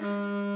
Mm.